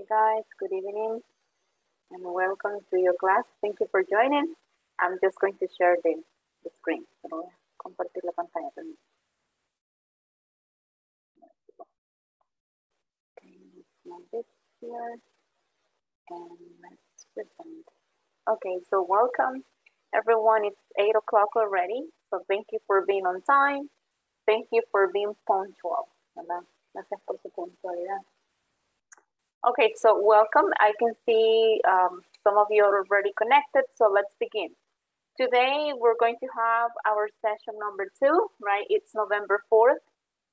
Hey guys, good evening and welcome to your class. Thank you for joining. I'm just going to share the, the screen. Compartir la pantalla también. Okay, so welcome everyone. It's 8 o'clock already, so thank you for being on time. Thank you for being punctual. Gracias por su puntualidad. Okay, so welcome. I can see um, some of you are already connected, so let's begin. Today, we're going to have our session number two, right? It's November 4th,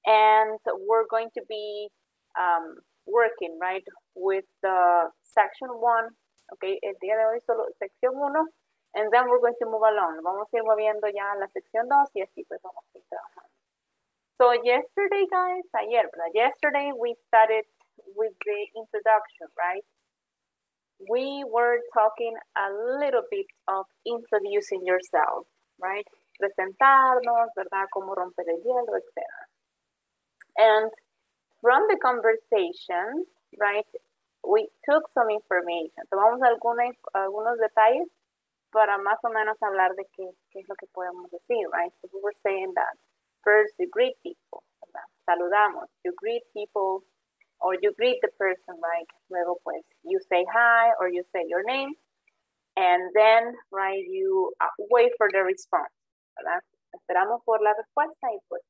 and we're going to be um, working, right, with the section one, okay? El día de hoy solo sección uno, and then we're going to move along. Vamos a ir moviendo ya la sección dos y así pues vamos a ir trabajando. So yesterday, guys, ayer, ¿verdad? Yesterday we started with the introduction, right? We were talking a little bit of introducing yourself, right? Presentarnos, ¿verdad? Cómo romper el hielo, etc. And from the conversation, right, we took some information. Tomamos alguna, algunos detalles para más o menos hablar de qué, qué es lo que podemos decir, right? So we were saying that first you greet people, ¿verdad? Saludamos. You greet people or you greet the person, like Luego, pues, you say hi or you say your name, and then, right, you uh, wait for the response, ¿verdad? Esperamos por la respuesta y pues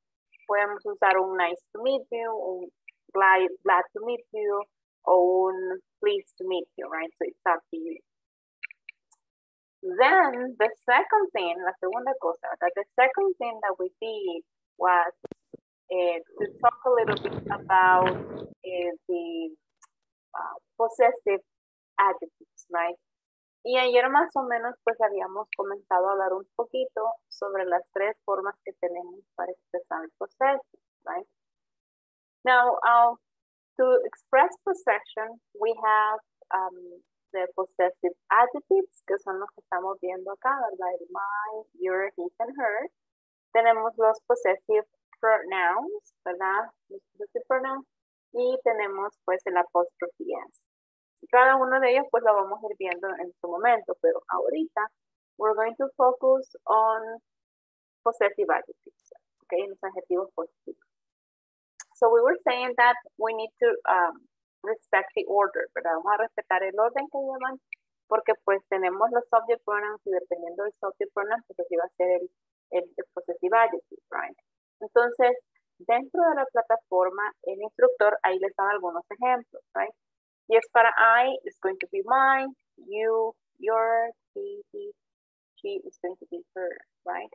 podemos usar un nice to meet you, un glad, glad to meet you, or un pleased to meet you, right? So it's up to you. Then the second thing, la segunda cosa, that the second thing that we did was uh, to talk a little bit about uh, the uh, possessive adjectives, right? Y ayer más o menos pues habíamos comenzado a hablar un poquito sobre las tres formas que tenemos para expresar possession, right? Now, uh, to express possession, we have um, the possessive adjectives, que son los que estamos viendo acá, ¿verdad? El my, your, his, and her. Tenemos los possessive pronouns, ¿verdad? Los pronouns. Y tenemos pues el apóstrofe. Cada uno de ellos pues lo vamos a ir viendo en su momento, pero ahorita we're going to focus on possessive adjectives, okay, los adjetivos positivos. So we were saying that we need to um, respect the order, ¿verdad? Vamos a respetar el orden que llevan, porque pues tenemos los subject pronouns y dependiendo del subject pronoun, pues así va a ser el, el, el possessive adjective, right? Entonces, dentro de la plataforma, el instructor ahí les da algunos ejemplos, right? Y es para I, it's going to be mine, you, your, he, he, she is going to be her, right?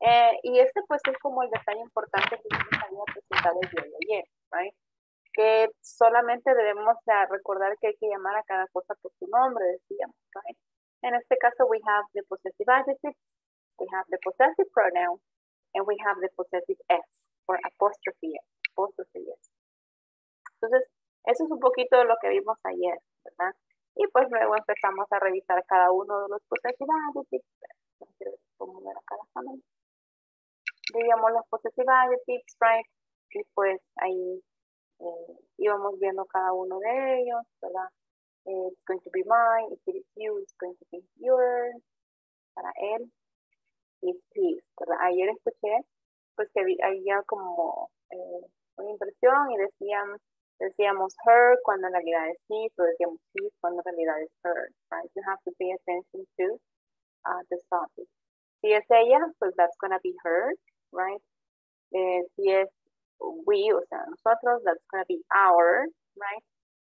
Eh, y este pues es como el detalle importante que les había presentado el ayer, right? Que solamente debemos recordar que hay que llamar a cada cosa por su nombre, decíamos, right? En este caso, we have the possessive adjective, we have the possessive pronoun, and we have the possessive S, or apostrophe S, apostrophe S. Entonces, eso es un poquito de lo que vimos ayer, ¿verdad? Y pues luego empezamos a revisar cada uno de los possessive adjectives. A ver acá. Veíamos los possessive adjectives, right? Y pues ahí eh, íbamos viendo cada uno de ellos, ¿verdad? Eh, it's going to be mine, if it is you, it's going to be yours, para él, his, ¿verdad? Ayer escuché, pues que había como eh, una impresión y decían, decíamos her cuando en realidad es he, o decíamos his cuando en realidad es her, right? You have to pay attention to uh, the subject. Si es ella, pues that's gonna be her, right? Eh, si es we, o sea, nosotros, that's gonna be our, right?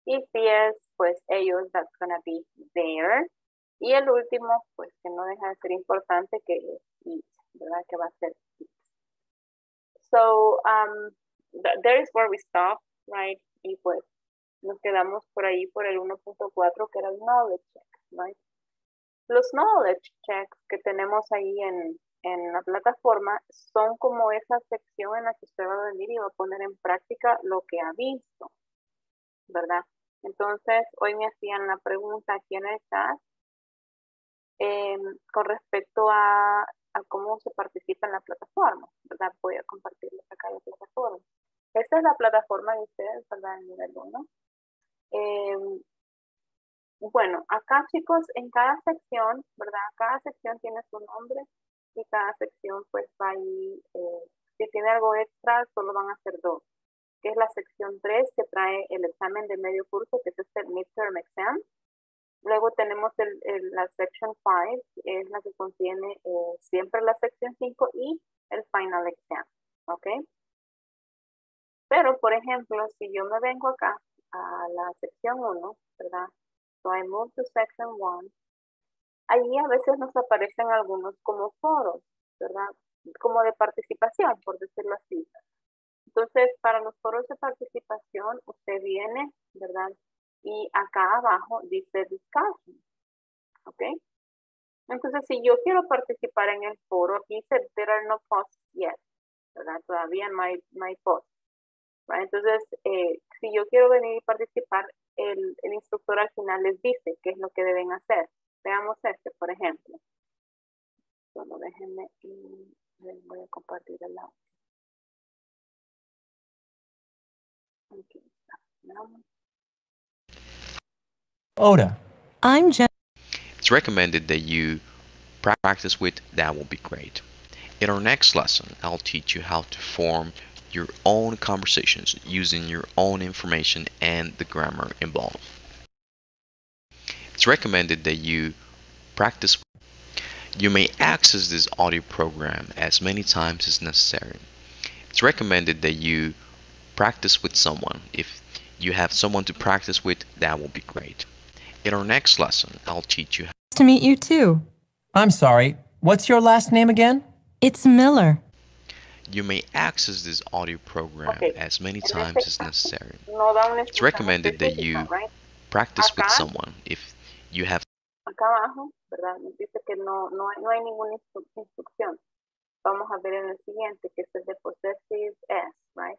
Y si es, pues, ellos, that's gonna be their. Y el último, pues, que no deja de ser importante, que es it, ¿verdad? Que va a ser it. So, um, th there is where we stop, right? Y pues, nos quedamos por ahí por el 1.4, que era el knowledge check, right? Los knowledge checks que tenemos ahí en, en la plataforma son como esa sección en la que usted va a venir y va a poner en práctica lo que ha visto, ¿verdad? Entonces, hoy me hacían la pregunta quién está eh, con respecto a, a, cómo se participa en la plataforma, ¿verdad? Voy a compartirles acá la plataforma. Esta es la plataforma de ustedes, ¿verdad? En nivel 1. Em, bueno, acá chicos, en cada sección, ¿verdad? Cada sección tiene su nombre y cada sección pues va ahí, eh, si tiene algo extra, solo van a ser dos, que es la sección 3 que trae el examen de medio curso, que es este midterm exam. Luego tenemos el, la sección 5, que es la que contiene eh, siempre la sección 5 y el final exam, ¿ok? Pero, por ejemplo, si yo me vengo acá a la sección 1, ¿verdad? So I move to section 1. Ahí a veces nos aparecen algunos como foros, ¿verdad? Como de participación, por decirlo así. Entonces, para los foros de participación, usted viene, ¿verdad? Y acá abajo dice discussion, ¿ok? Entonces, si yo quiero participar en el foro, aquí dice there are no posts yet, ¿verdad? Todavía no hay, no hay posts. Entonces, eh, si yo quiero venir y participar, el, el, instructor al final les dice qué es lo que deben hacer. Veamos este, por ejemplo. Solo déjenme y les voy a compartir el audio. Aquí está. Oda. I'm Jen. It's recommended that you practice with that will be great. In our next lesson, I'll teach you how to form your own conversations using your own information and the grammar involved. It's recommended that you practice. You may access this audio program as many times as necessary. It's recommended that you practice with someone. If you have someone to practice with, that will be great. In our next lesson, I'll teach you. to meet you too. I'm sorry. What's your last name again? It's Miller. You may access this audio program Okay. as many times as necessary. No da una It's recommended that you practice with someone. If you have Acá abajo, ¿verdad? Nos dice que no, no, hay, no hay ninguna instru- instrucción. Vamos a ver en el siguiente, que es el de possessive S, right?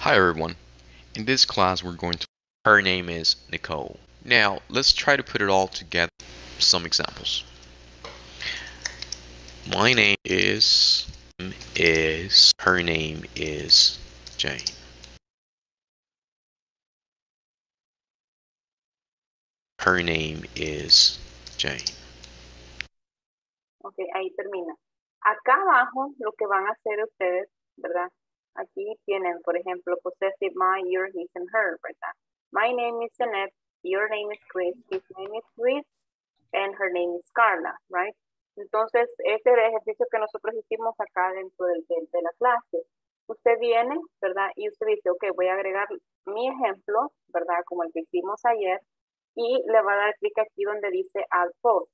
Hi everyone. In this class we're going to her name is Nicole. Now let's try to put it all together some examples. My name is is her name is Jane. Her name is Jane. Ok, ahí termina. Acá abajo, lo que van a hacer ustedes, ¿verdad? Aquí tienen, por ejemplo, possessive my, your, his, and her, ¿verdad? My name is Annette, your name is Chris, his name is Luis, and her name is Carla, right? Entonces, este es el ejercicio que nosotros hicimos acá dentro del- de la clase. Usted viene, ¿verdad? Y usted dice, ok, voy a agregar mi ejemplo, ¿verdad? Como el que hicimos ayer, y le va a dar clic aquí donde dice add post.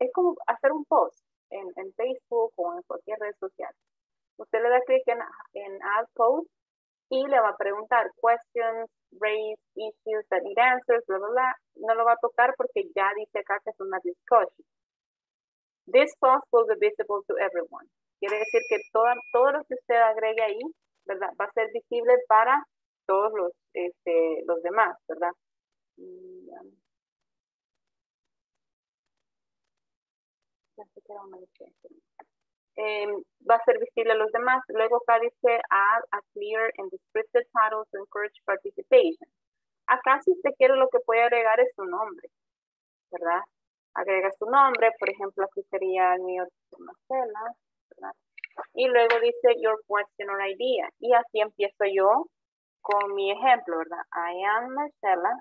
Es como hacer un post en, en Facebook o en cualquier red social. Usted le da clic en, add post y le va a preguntar questions, raise, issues that need answers, bla, bla, bla. No lo va a tocar porque ya dice acá que es una discussion. This post will be visible to everyone. Quiere decir que toda, todo lo que usted agregue ahí, ¿verdad? Va a ser visible para todos los, este, los demás, ¿verdad? Mm, ya. Pensé Em, va a ser visible a los demás. Luego acá dice add a clear and descriptive title to encourage participation. Acá si usted quiere lo que puede agregar es su nombre, ¿verdad? Agrega su nombre, por ejemplo, aquí sería el mío Marcela, ¿verdad? Y luego dice your question or idea. Y así empiezo yo con mi ejemplo, ¿verdad? I am Marcela.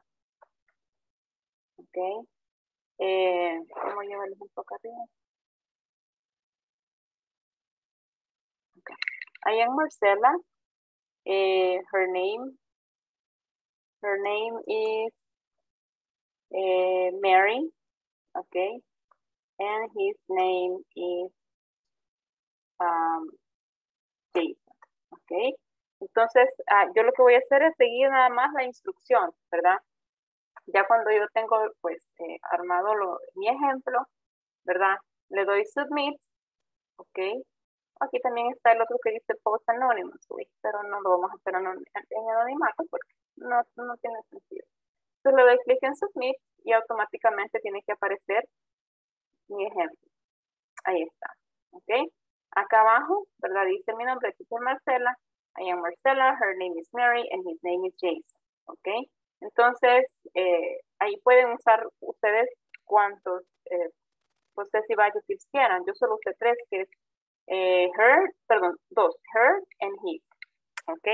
Ok. Eh, ¿Cómo llevo el ejemplo arriba? I am Marcela. Eh, her name, her name is eh, Mary. Okay. And his name is um, Jason. Okay. Entonces, ah, yo lo que voy a hacer es seguir nada más la instrucción, ¿verdad? Ya cuando yo tengo, pues, eh, armado lo- mi ejemplo, ¿verdad? Le doy submit, ¿ok? Aquí también está el otro que dice post anonymous, pero no lo vamos a hacer en anonimato porque no, no tiene sentido. Entonces le doy clic en submit y automáticamente tiene que aparecer mi ejemplo. Ahí está, ¿ok? Acá abajo, ¿verdad? Dice mi nombre, dice Marcela. I am Marcela, her name is Mary, and his name is Jason. ¿Ok? Entonces, eh, ahí pueden usar ustedes cuantos eh, adjectives quieran. Yo solo usé tres, que es eh, her, perdón, dos, her and his. ¿Ok?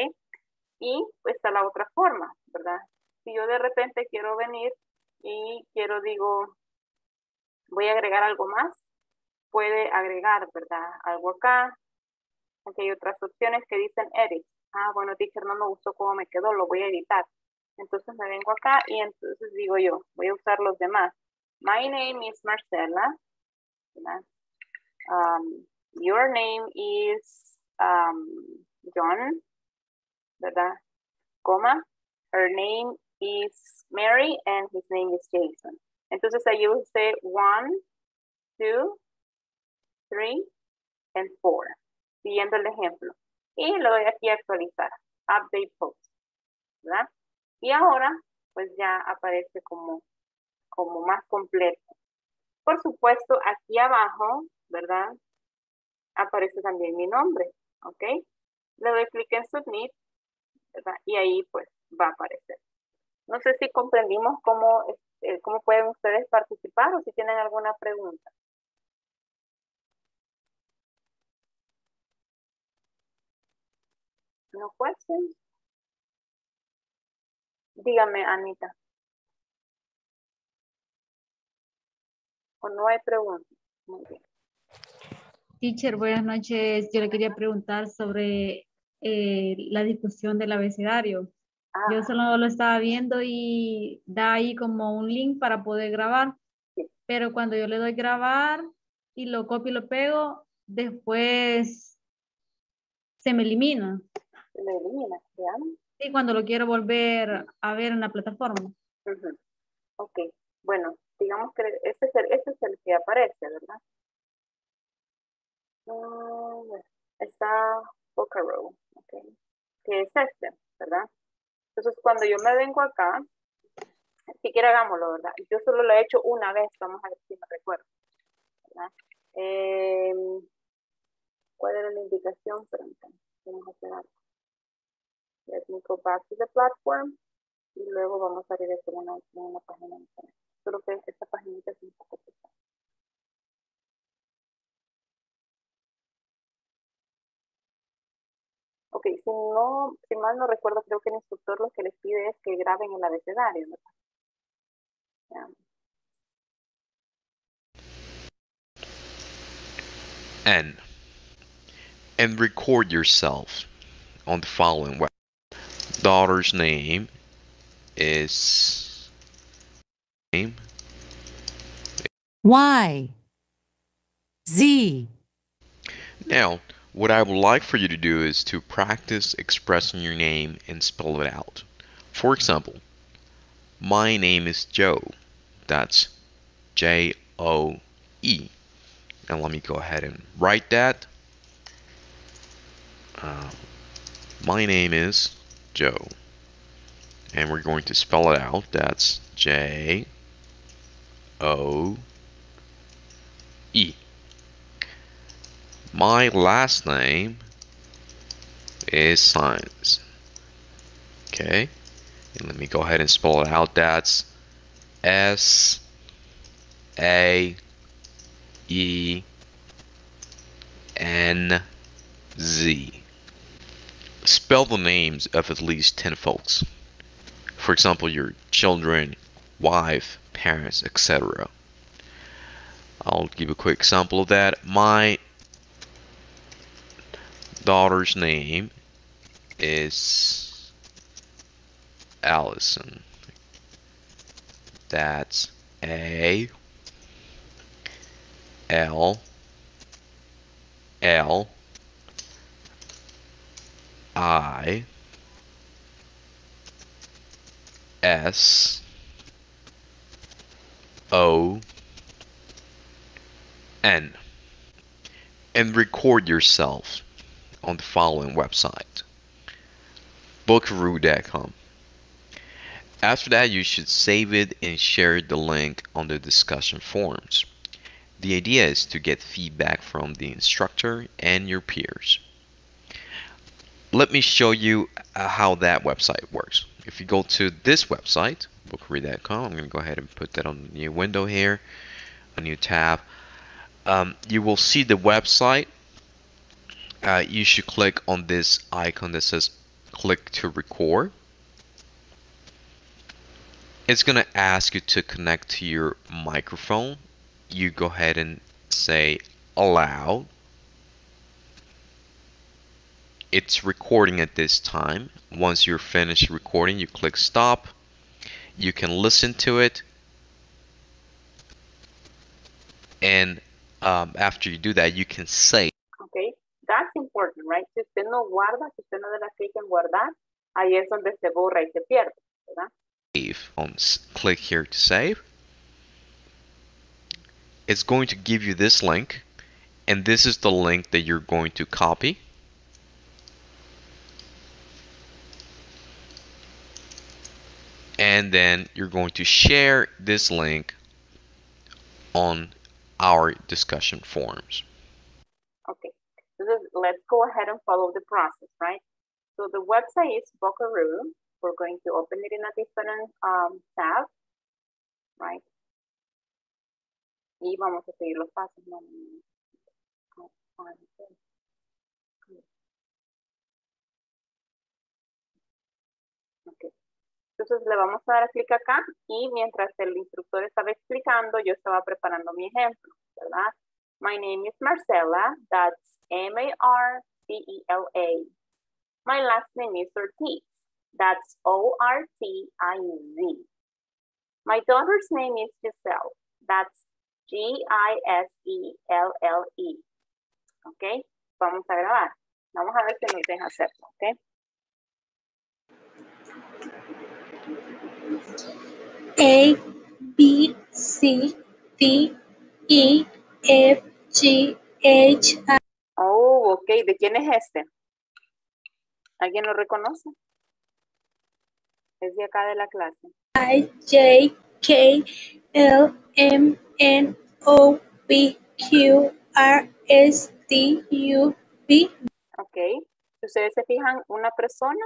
Y está la otra forma, ¿verdad? Si yo de repente quiero venir y quiero, digo, voy a agregar algo más, puede agregar, ¿verdad? Algo acá. Aquí hay otras opciones que dicen edit. Ah, bueno, teacher, no me gustó cómo me quedó, lo voy a editar. Entonces me vengo acá y entonces digo yo, voy a usar los demás. My name is Marcela. Um, your name is um, John, ¿verdad? Coma. Her name is Mary and his name is Jason. Entonces ahí usé one, two, three, and four, siguiendo el ejemplo. Y lo doy aquí a actualizar, update post, ¿verdad? Y ahora, pues ya aparece como, como más completo. Por supuesto, aquí abajo, ¿verdad? Aparece también mi nombre, ¿ok? Le doy clic en Submit. Y ahí pues va a aparecer. No sé si comprendimos cómo, eh, cómo pueden ustedes participar o si tienen alguna pregunta. No questions? Dígame, Anita. ¿O no hay preguntas? Muy bien. Teacher, buenas noches. Yo le quería preguntar sobre eh, la discusión del abecedario. Yo ah. solo lo estaba viendo y da ahí como un link para poder grabar. Pero cuando yo le doy grabar y lo copio y lo pego, después se me elimina. Se me elimina, Sí, cuando lo quiero volver a ver en la plataforma. Ok, bueno, digamos que este es el, este es el que aparece, ¿verdad? Está Boca Row, ok, que es este, ¿verdad? Entonces, cuando yo me vengo acá, siquiera hagámoslo, ¿verdad? Yo solo lo he hecho una vez, vamos a ver si me recuerdo, ¿verdad? Eh, ¿Cuál era la indicación? Vamos a hacer algo. Let me go back to the platform y luego vamos a regresar a una, una página internet. Solo que esta página es un poco pesada. Ok, si no, si mal no recuerdo, creo que el instructor lo que les pide es que graben el abecedario, ¿verdad? N. And record yourself on the following way. daughter's name is name Y Z Now, what I would like for you to do is to practice expressing your name and spell it out. For example, my name is Joe. That's J O E. And let me go ahead and write that. Uh, my name is Joe. And we're going to spell it out. That's J O E. My last name is Science. Okay. And let me go ahead and spell it out. That's S A E N Z spell the names of at least 10 folks. For example, your children, wife, parents, etc. I'll give a quick example of that. My daughter's name is Allison. That's A L L I S O N and record yourself on the following website bookaroo.com. After that, you should save it and share the link on the discussion forums. The idea is to get feedback from the instructor and your peers. let me show you uh, how that website works. If you go to this website, bookread.com, I'm going to go ahead and put that on a new window here, a new tab. Um, you will see the website. Uh, you should click on this icon that says click to record. It's going to ask you to connect to your microphone. You go ahead and say allow it's recording at this time. Once you're finished recording, you click stop. You can listen to it. And um, after you do that, you can save. Right? Si usted no guarda, si usted no le da clic en guardar, ahí es donde se borra y se pierde, ¿verdad? On, click here to save. It's going to give you this link, and this is the link that you're going to copy. and then you're going to share this link on our discussion forums. So let's go ahead and follow the process, right? So the website is Buckaroo. We're going to open it in a different um, tab, right? Y vamos a seguir los pasos. Okay. Entonces le vamos a dar clic acá y mientras el instructor estaba explicando, yo estaba preparando mi ejemplo, ¿verdad? My name is Marcela, that's M-A-R-C-E-L-A. My last name is Ortiz, that's O-R-T-I-Z. My daughter's name is Giselle, that's G-I-S-E-L-L-E. ¿Ok? Vamos a grabar. Vamos a ver si nos deja hacerlo, ¿ok? A, B, C, D, E, F, G, H, I. Oh, ok. ¿De quién es este? ¿Alguien lo reconoce? Es de acá de la clase. I, J, K, L, M, N, O, P, Q, R, S, T, U, V. Ok. Si ustedes se fijan, una persona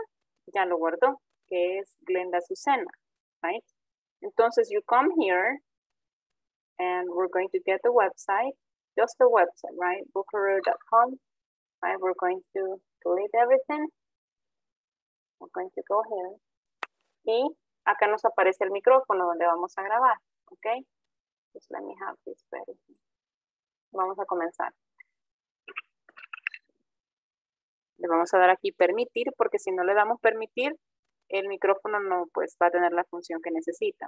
ya lo guardó, que es Glenda Susena, right? Entonces, you come here and we're going to get the website, just the website, right? Bookaroo.com, right? We're going to delete everything. We're going to go here. Y acá nos aparece el micrófono donde vamos a grabar, ¿ok? Just let me have this ready. Vamos a comenzar. Le vamos a dar aquí permitir, porque si no le damos permitir, el micrófono no pues va a tener la función que necesita.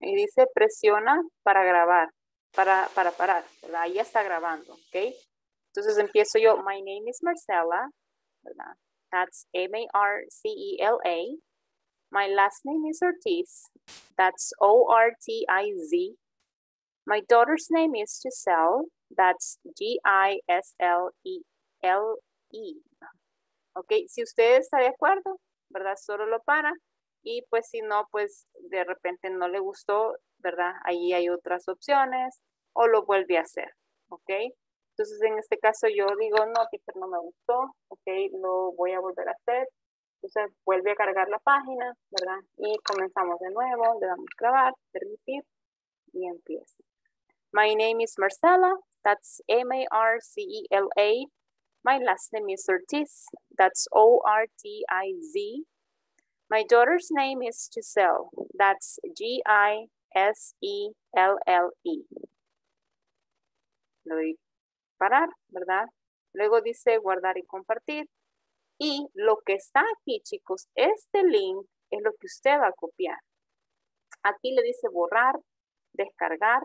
Y dice presiona para grabar, para, para parar. Ahí está grabando, ¿ok? Entonces empiezo yo, my name is Marcela, ¿verdad? That's M-A-R-C-E-L-A. My last name is Ortiz. That's O-R-T-I-Z. My daughter's name is Giselle. That's G-I-S-L-E-L-E. Ok, si usted está de acuerdo, ¿verdad? Solo lo para. Y pues si no, pues de repente no le gustó, ¿verdad? Ahí hay otras opciones o lo vuelve a hacer, ¿ok? Entonces en este caso yo digo, no, Peter, no me gustó, ¿ok? Lo voy a volver a hacer. Entonces vuelve a cargar la página, ¿verdad? Y comenzamos de nuevo, le damos grabar, permitir y empieza. My name is Marcela, that's M-A-R-C-E-L-A. My last name is Ortiz. That's O-R-T-I-Z. My daughter's name is Giselle. That's G-I-S-E-L-L-E. Le doy parar, ¿verdad? Luego dice guardar y compartir. Y lo que está aquí, chicos, este link es lo que usted va a copiar. Aquí le dice borrar, descargar,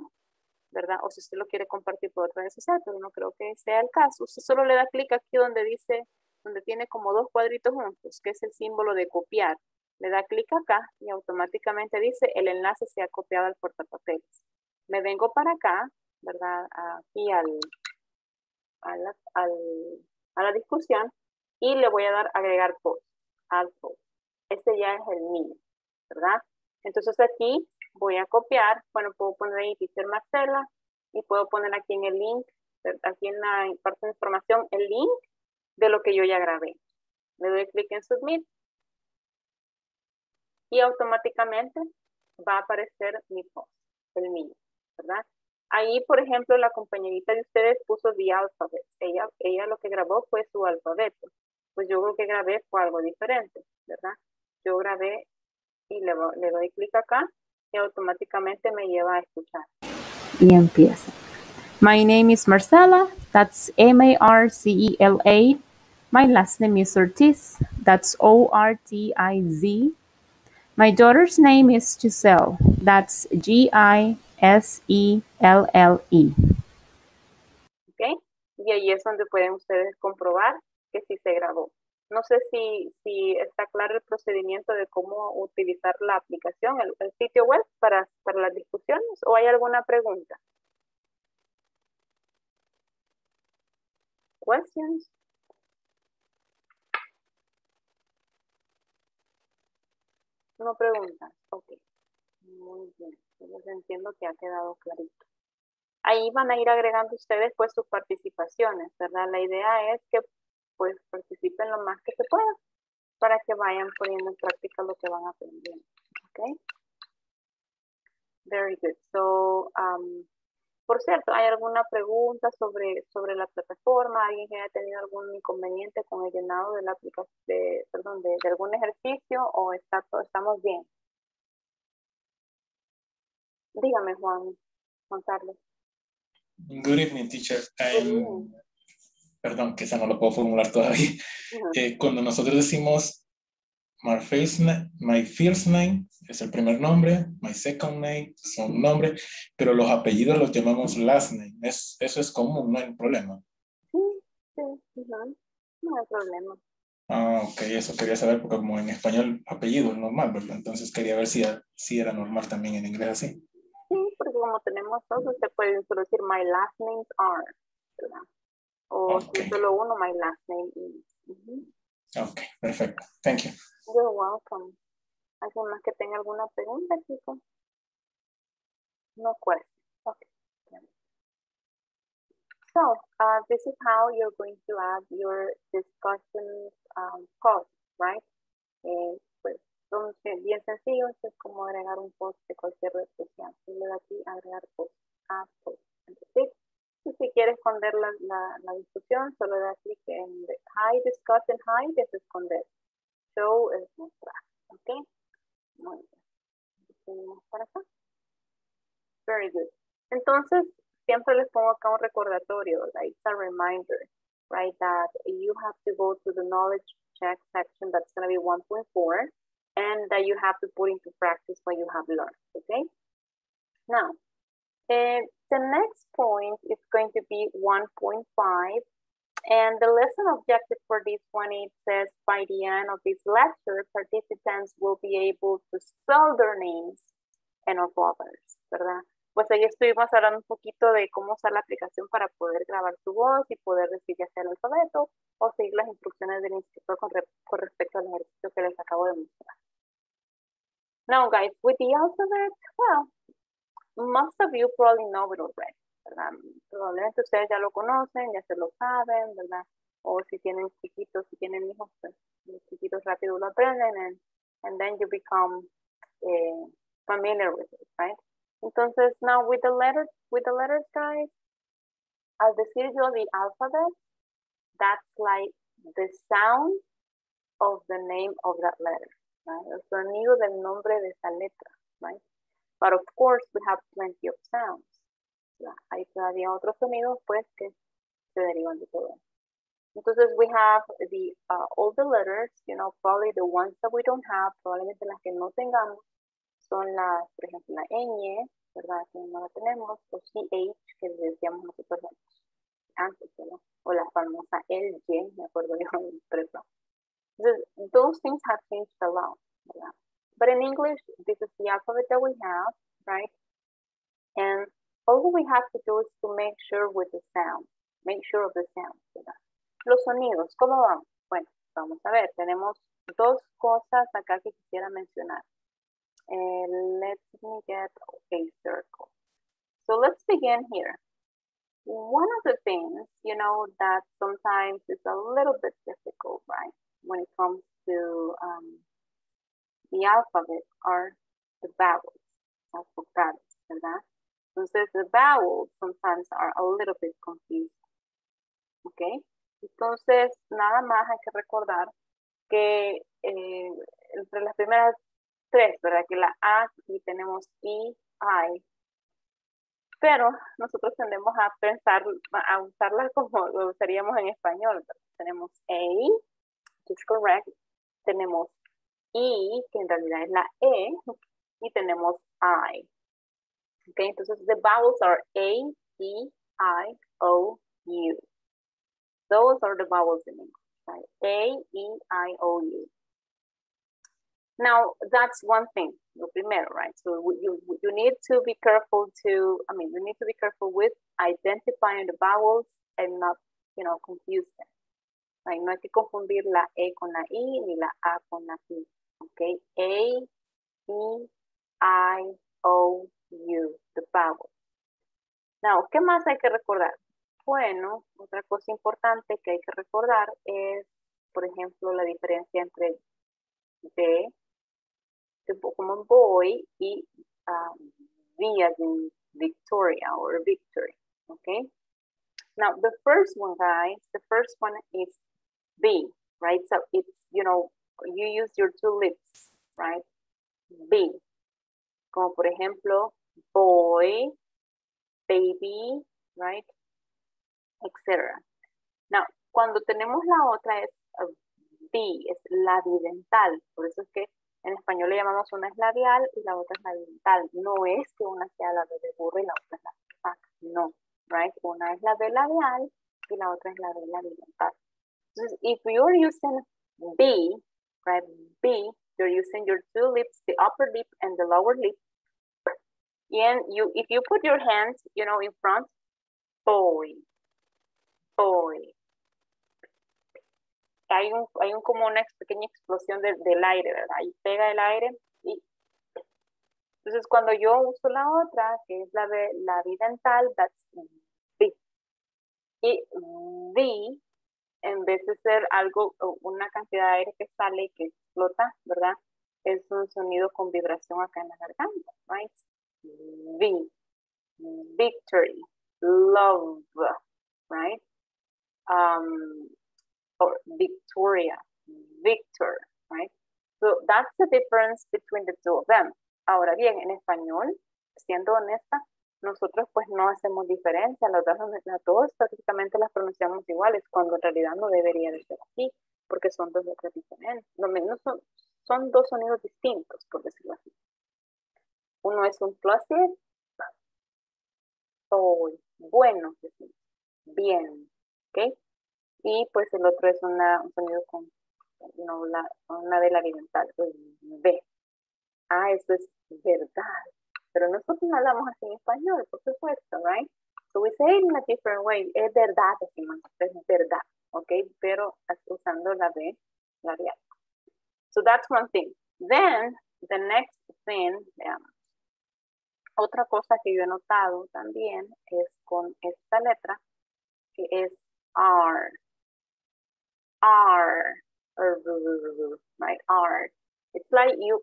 ¿verdad? O si usted lo quiere compartir por otra red social, pero no creo que sea el caso. Usted solo le da clic aquí donde dice, donde tiene como dos cuadritos juntos, que es el símbolo de copiar. Le da clic acá y automáticamente dice, el enlace se ha copiado al portapapeles. Me vengo para acá, ¿verdad? Aquí al, a, la, a la discusión y le voy a dar agregar post, al post. Este ya es el mío, ¿verdad? Entonces aquí voy a copiar, bueno, puedo poner ahí Teacher Marcela y puedo poner aquí en el link aquí en la parte de información el link de lo que yo ya grabé. Le doy clic en Submit y automáticamente va a aparecer mi post, el mío, ¿verdad? Ahí, por ejemplo, la compañerita de ustedes puso the alphabet. Ella, ella lo que grabó fue su alfabeto. Pues yo lo que grabé fue algo diferente, ¿verdad? Yo grabé y le, doy clic acá y automáticamente me lleva a escuchar. Y empieza. My name is Marcela. That's M-A-R-C-E-L-A. My last name is Ortiz. That's O-R-T-I-Z. My daughter's name is Giselle. That's G-I-S-E-L-L-E. ¿Ok? Y ahí es donde pueden ustedes comprobar que sí se grabó. No sé si, si está claro el procedimiento de cómo utilizar la aplicación, el, el sitio web para, para las discusiones o hay alguna pregunta. Questions? No preguntas. Ok. Muy bien. Entonces entiendo que ha quedado clarito. Ahí van a ir agregando ustedes pues sus participaciones, ¿verdad? La idea es que pues participen lo más que se pueda para que vayan poniendo en práctica lo que van aprendiendo. Ok. Very good. So, um, por cierto, ¿hay alguna pregunta sobre, sobre la plataforma? ¿Alguien que haya tenido algún inconveniente con el llenado de la aplicación, de, perdón, de, algún ejercicio o está todo, estamos bien? Dígame, Juan, Juan Carlos. Good evening, teacher. perdón, que esa no lo puedo formular todavía. Eh, cuando nosotros decimos My first, name, my first name es el primer nombre, my second name son nombres, pero los apellidos los llamamos last name. Es, eso es común, no hay problema. Sí, sí, no hay problema. Ah, ok, eso quería saber porque como en español apellido es normal, ¿verdad? Entonces quería ver si, si era normal también en inglés así. Sí, porque como tenemos dos, usted puede introducir my last names are, ¿verdad? O si solo uno, my last name is. Ok, perfecto. Thank you. You're welcome. ¿Alguien más que tenga alguna pregunta, chicos? No question. Okay. So, uh, this is how you're going to add your discussion um, post, right? Eh, pues son bien sencillos, es como agregar un post de cualquier red social. le da aquí agregar post, add post. Entonces, y si quieres esconder la, la, la discusión, solo da clic en Hide Discussion Hide, es esconder. Show es mostrar. ¿Ok? Muy bien. para acá. Very good. Entonces, siempre les pongo acá un recordatorio, like it's a reminder, right, that you have to go to the knowledge check section that's going to be 1.4 and that you have to put into practice what you have learned, okay? Now, uh, the next point is going to be 1.5. And the lesson objective for this one, it says by the end of this lecture, participants will be able to spell their names and of others, ¿verdad? Pues ahí estuvimos hablando un poquito de cómo usar la aplicación para poder grabar su voz y poder decir ya sea el alfabeto o seguir las instrucciones del instructor con, con respecto al ejercicio que les acabo de mostrar. Now guys, with the alphabet, well, most of you probably know it already, ¿verdad? Probablemente ustedes ya lo conocen, ya se lo saben, ¿verdad? O si tienen chiquitos, si tienen hijos, pues los chiquitos rápido lo aprenden and, and then you become eh, familiar with it, right? Entonces, now with the letters, with the letters, guys, al decir yo the alphabet, that's like the sound of the name of that letter, right? El sonido del nombre de esa letra, right? But of course, we have plenty of sounds. Hay todavía otros sonidos, pues, que se derivan de todo. Entonces, we have the, uh, all the letters, you know, probably the ones that we don't have, probablemente las que no tengamos, son las, por ejemplo, la ñ, ¿verdad? Que no la tenemos, o CH, que decíamos nosotros antes, ¿verdad? O la famosa LY, me acuerdo yo en prepa. Entonces, those things have changed a lot, ¿verdad? But in English, this is the alphabet that we have, right? And all we have to do is to make sure with the sound, make sure of the sound. Los sonidos, ¿cómo vamos? Bueno, vamos a ver, tenemos dos cosas acá que quisiera mencionar. Uh, let me get a circle. So let's begin here. one of the things, you know, that sometimes is a little bit difficult, right? When it comes to um, the alphabet are the vowels, vocales, ¿verdad? Entonces, the vowels sometimes are a little bit confused. ¿Ok? Entonces, nada más hay que recordar que eh, entre las primeras tres, ¿verdad? Que la A, aquí tenemos I, I. Pero nosotros tendemos a pensar, a usarla como lo usaríamos en español. Tenemos A, que es correct. Tenemos I, que en realidad es la E. Y tenemos I. Okay, entonces the vowels are A, E, I, O, U. Those are the vowels in English, right? A, E, I, O, U. Now, that's one thing, lo primero, right? So you, you need to be careful to, I mean, you need to be careful with identifying the vowels and not, you know, confuse them. Right? No hay que confundir la E con la I ni la A con la I. Okay? A, E, I, O, U, the vowels. Now, ¿qué más hay que recordar? Bueno, otra cosa importante que hay que recordar es, por ejemplo, la diferencia entre B, como boy, y um, V as in Victoria or victory, okay? Now, the first one, guys, the first one is B, right? So it's, you know, you use your two lips, right? B. Como por ejemplo, boy, baby, right? Etc. Now, cuando tenemos la otra es uh, B, es labidental. Por eso es que en español le llamamos una es labial y la otra es labidental. No es que una sea la de burro y la otra es la B No, right? Una es la B labial y la otra es la B labidental. Entonces, if you're using B, right, B, you're using your two lips, the upper lip and the lower lip, and you, if you put your hands, you know, in front, boy, boy. Hay un, hay un como una pequeña explosión de, del aire, ¿verdad? Y pega el aire y entonces cuando yo uso la otra, que es la de la dental, that's B. Y V, en vez de ser algo, una cantidad de aire que sale y que explota, ¿verdad? Es un sonido con vibración acá en la garganta, right? V, victory, love, right? Um, or Victoria, Victor, right? So that's the difference between the two of them. Ahora bien, en español, siendo honesta, nosotros pues no hacemos diferencia, las dos, las dos prácticamente las pronunciamos iguales, cuando en realidad no debería de ser así, porque son dos letras diferentes. No, son, son dos sonidos distintos, por decirlo así. Uno es un placer. Hoy. Bueno, bien. ¿Ok? Y pues el otro es una, un sonido con no, la, una de la dental, B. Ah, eso es verdad. Pero nosotros no hablamos así en español, por supuesto, right? So we say it in a different way. Es verdad, decimos, es verdad, ¿ok? Pero usando la B, la So that's one thing. Then, the next thing, veamos. Otra cosa que yo he notado también es con esta letra, que es R. R. Right? R. It's like you,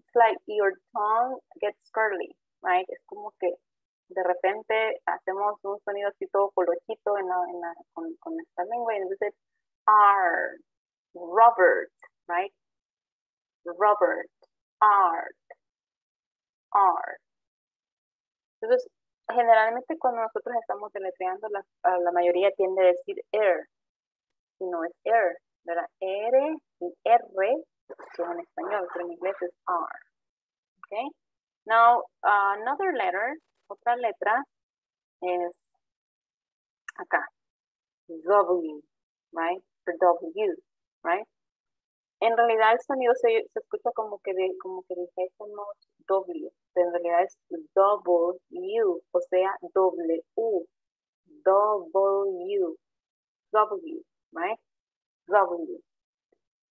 it's like your tongue gets curly, right? Es como que de repente hacemos un sonido así todo colochito en la, en la, con, con esta lengua y entonces R. Robert, right? Robert. Art. Art. Entonces, generalmente cuando nosotros estamos deletreando, la, la mayoría tiende a decir air, y no es air, ¿verdad? R y R son en español, pero en inglés es R. Okay? Now, another letter, otra letra es acá, W, right? For W, right? En realidad el sonido se, se escucha como que, de, como que dijésemos W, pero en realidad es double U, o sea, W, W, W, right? W.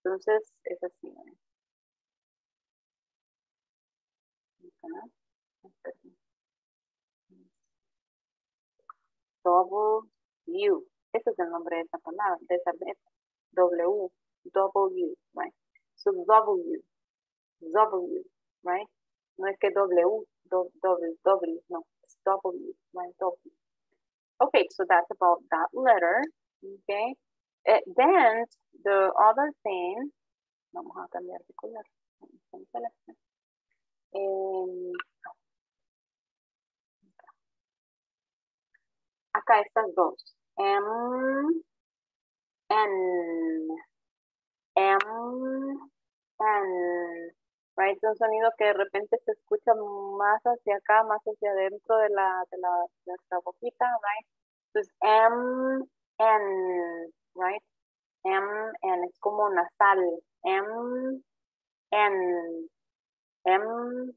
Entonces, es así. ¿eh? W. Ese es el nombre de esa palabra, de esa letra. W, W, right? So W, W, right? No es que W, W, W, no, it's W, right? W. Okay, so that's about that letter, okay? Uh, then the other thing, vamos a cambiar de color. Um, acá estas dos. M, N, M, N. Right? Es un sonido que de repente se escucha más hacia acá, más hacia adentro de la, de la de nuestra boquita, right? Entonces, M, N, right? M, N, es como nasal. M, N, M,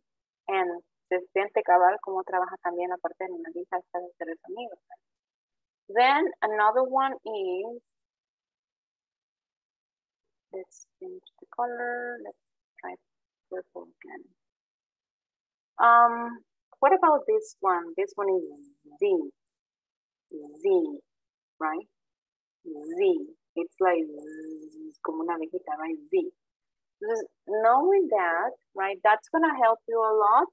N. Se siente cabal como trabaja también la parte de la nariz hasta hacer el sonido. Then another one is, let's change the color. Let's try purple again. Um, what about this one? This one is Z. Z, right? Z. It's like z, como una abejita, right? Z. Knowing that, right, that's going to help you a lot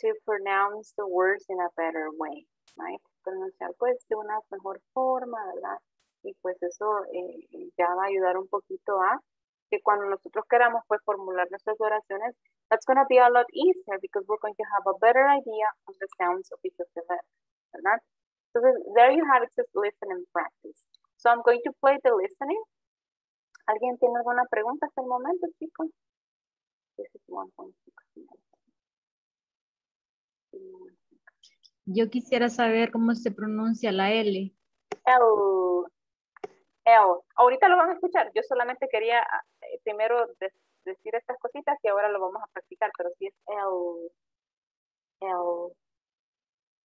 to pronounce the words in a better way, right? Pronunciar pues de una mejor forma, ¿verdad? Y pues eso eh, ya va a ayudar un poquito a que cuando nosotros queramos pues formular nuestras oraciones, that's going to be a lot easier because we're going to have a better idea of the sounds of each of the letters, ¿verdad? So there you have it, just listen and practice. So I'm going to play the listening. ¿Alguien tiene alguna pregunta hasta el momento, chicos? This is 1.6. Yo quisiera saber cómo se pronuncia la L. L. L. Ahorita lo van a escuchar. Yo solamente quería eh, primero de decir estas cositas y ahora lo vamos a practicar, pero sí es L. L.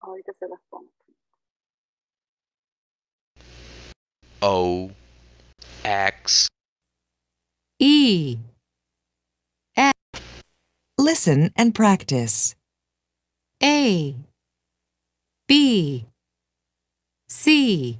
Ahorita se las pongo. O X E F. Listen and practice. A B C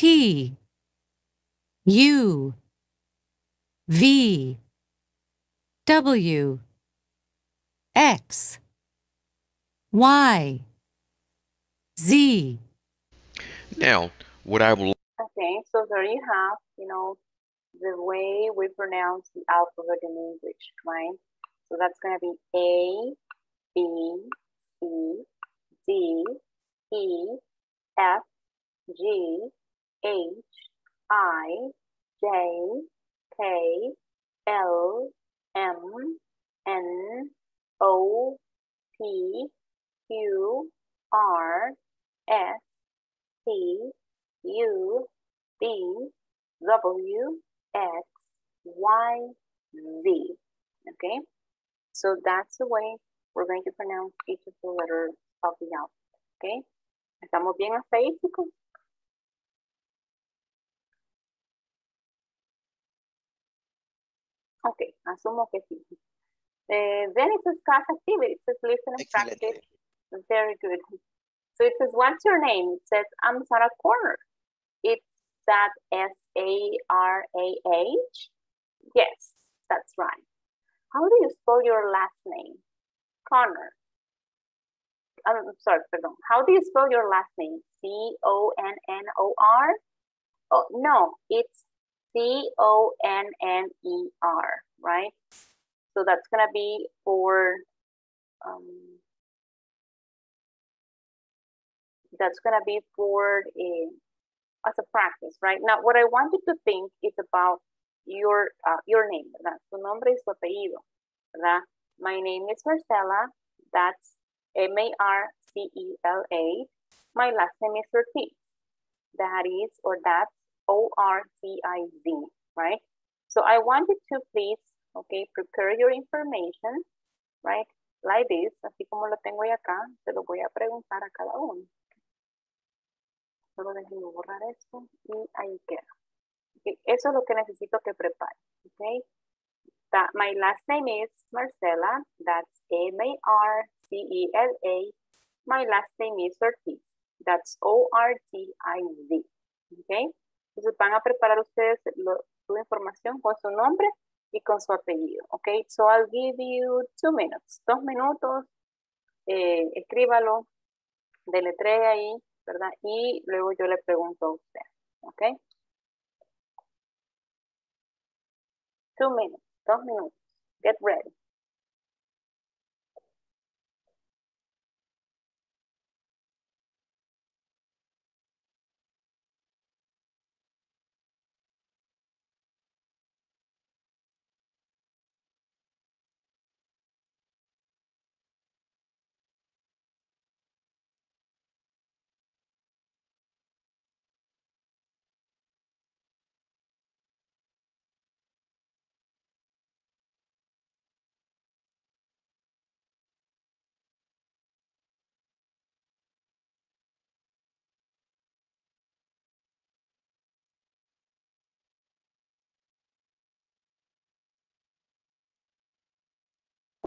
T U V W X Y Z Now, what I will Okay, so there you have, you know, the way we pronounce the alphabet in English, right? So that's going to be A, B, C, D, E, F, G, H, I, J, K, L, M, N, O, P, Q, R, S, T, U, B, W, X, Y, Z. Okay? So that's the way we're going to pronounce each of the letters of the alphabet. Okay? ¿Estamos bien hasta ahí, chicos? Okay, asumo que sí. Uh, then it says class activity. It says listen and practice. Very good. So it says, what's your name? It says, I'm Sarah Corner. It's that S-A-R-A-H? Yes, that's right. How do you spell your last name? Connor. I'm sorry, pardon. How do you spell your last name? C-O-N-N-O-R? Oh, no, it's C-O-N-N-E-R, right? So that's going to be for, um, that's going to be for a, as a practice, right? Now, what I want you to think is about your uh, your name, ¿verdad? Nombre y su apellido, ¿verdad? My name is Marcela. That's M-A-R-C-E-L-A. My last name is Ortiz. That is, or that's O-R-T-I-Z, right? So I want you to please, okay, prepare your information, right? Like this, así como lo tengo ahí acá, se lo voy a preguntar a cada uno. Solo déjenme borrar esto y ahí queda. Okay, eso es lo que necesito que prepare, okay? That my last name is Marcela, that's M-A-R-C-E-L-A. My last name is Ortiz, that's O-R-T-I-Z, okay? Entonces van a preparar ustedes lo, su información con su nombre y con su apellido. Ok, so I'll give you two minutes, dos minutos, eh, escríbalo, deletree ahí, ¿verdad? Y luego yo le pregunto a usted. Ok. Two minutes, dos minutos. Get ready.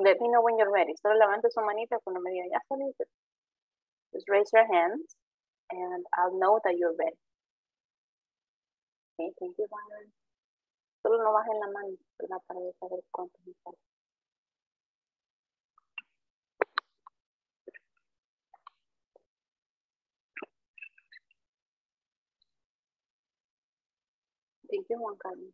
Let me know when you're ready. Solo levante su manita cuando me diga ya salí. Just raise your hands and I'll know that you're ready. Okay, thank you, Byron. Solo no bajen la mano, ¿verdad? Para saber cuánto me falta. Thank you, Juan Carlos.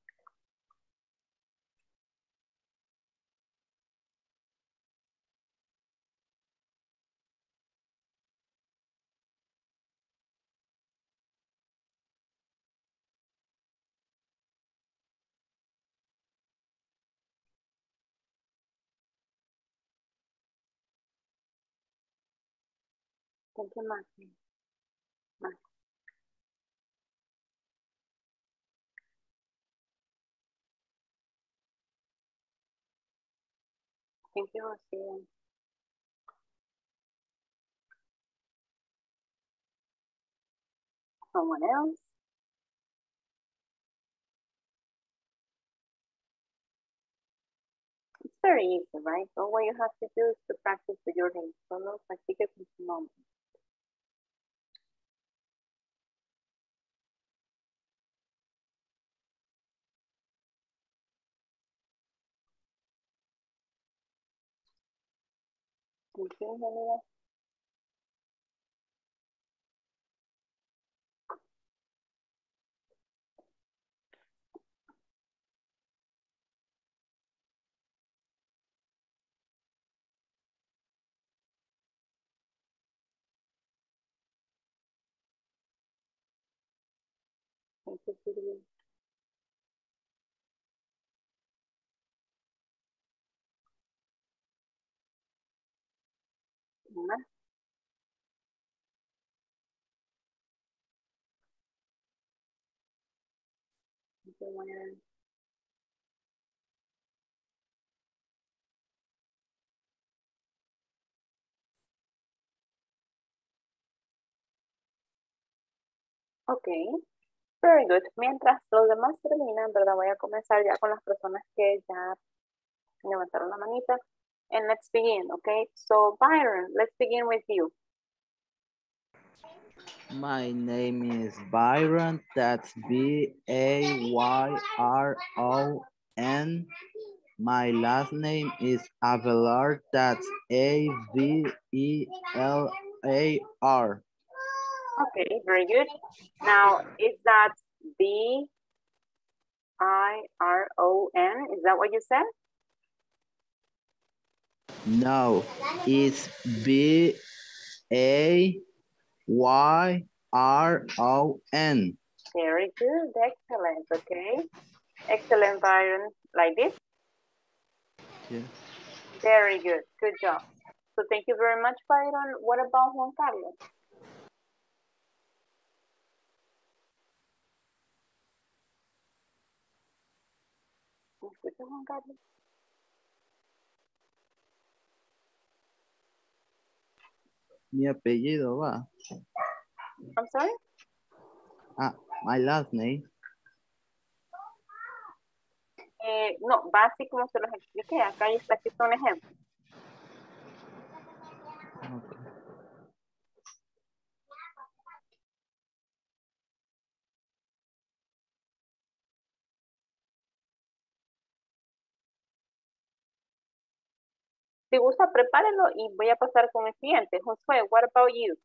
Iris. Thank you, Martin. Martin. Thank you, Rosie. Someone else? It's very easy, right? All what you have to do is to practice with your hands. Solo practique con su nombre. Thank you, Helena. Thank you, Silvia. Juan. Ok, very good. Mientras los demás terminan, ¿verdad? Voy a comenzar ya con las personas que ya levantaron la manita. And let's begin, okay? So Byron, let's begin with you. My name is Byron. That's B A Y R O N. My last name is Avelar. That's A V E L A R. Okay, very good. Now, is that B I R O N? Is that what you said? No, it's B A Y R O N. Very good, excellent, okay. Excellent, Byron, like this? Yeah. Very good, good job. So thank you very much, Byron. What about Juan Carlos? ¿Me escuchas, Juan Carlos? Mi apellido va. I'm sorry? Ah, my last name. Eh, no, va así como se los expliqué. Acá está escrito un ejemplo. Okay. Si gusta, prepárenlo y voy a pasar con el siguiente. Josué, what about you?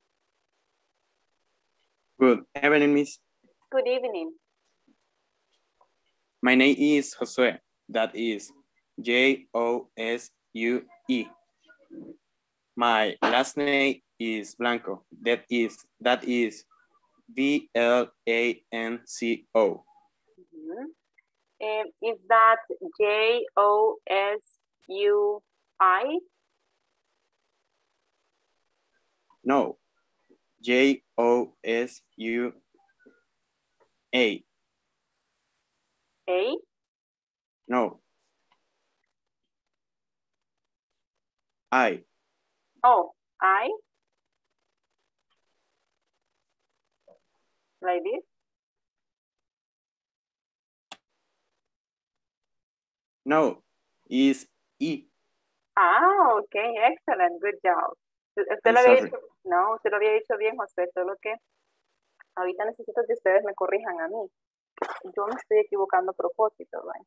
Good evening, Miss. Good evening. My name is Josue. That is J-O-S-U-E. My last name is Blanco. That is that is B-L-A-N-C-O. Mhm. Eh, is that J-O-S-U-I? No. J-O-S-U-A. A? No. I. Oh, I? Like this? No. Is E. Ah, ok, excellent, good job. Usted lo había dicho, no, usted lo había dicho bien, José, solo que ahorita necesito que ustedes me corrijan a mí. Yo me estoy equivocando a propósito, right?